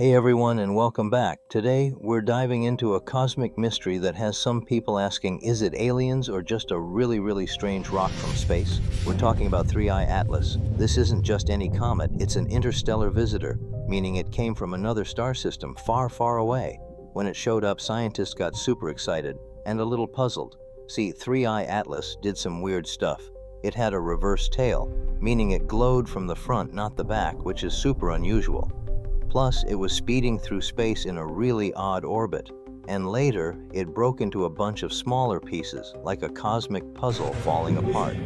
Hey everyone, and welcome back. Today, we're diving into a cosmic mystery that has some people asking is it aliens or just a really, really strange rock from space? We're talking about 3I Atlas. This isn't just any comet, it's an interstellar visitor, meaning it came from another star system far, far away. When it showed up, scientists got super excited and a little puzzled. See, 3I Atlas did some weird stuff. It had a reverse tail, meaning it glowed from the front, not the back, which is super unusual. Plus, it was speeding through space in a really odd orbit. And later, it broke into a bunch of smaller pieces, like a cosmic puzzle falling apart.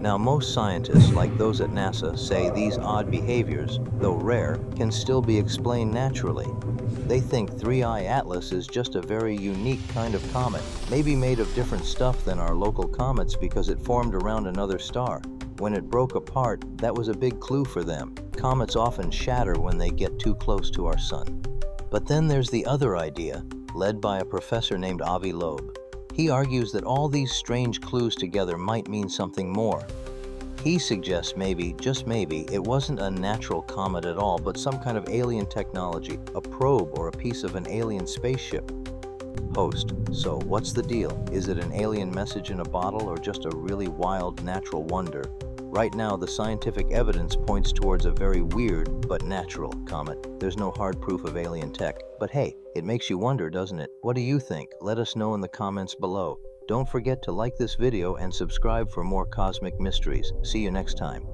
Now, most scientists, like those at NASA, say these odd behaviors, though rare, can still be explained naturally. They think 3I Atlas is just a very unique kind of comet, maybe made of different stuff than our local comets because it formed around another star. When it broke apart, that was a big clue for them. Comets often shatter when they get too close to our sun. But then there's the other idea, led by a professor named Avi Loeb. He argues that all these strange clues together might mean something more. He suggests maybe, just maybe, it wasn't a natural comet at all, but some kind of alien technology, a probe or a piece of an alien spaceship. Host, so what's the deal? Is it an alien message in a bottle or just a really wild natural wonder? Right now, the scientific evidence points towards a very weird but natural comet. There's no hard proof of alien tech. But hey, it makes you wonder, doesn't it? What do you think? Let us know in the comments below. Don't forget to like this video and subscribe for more cosmic mysteries. See you next time.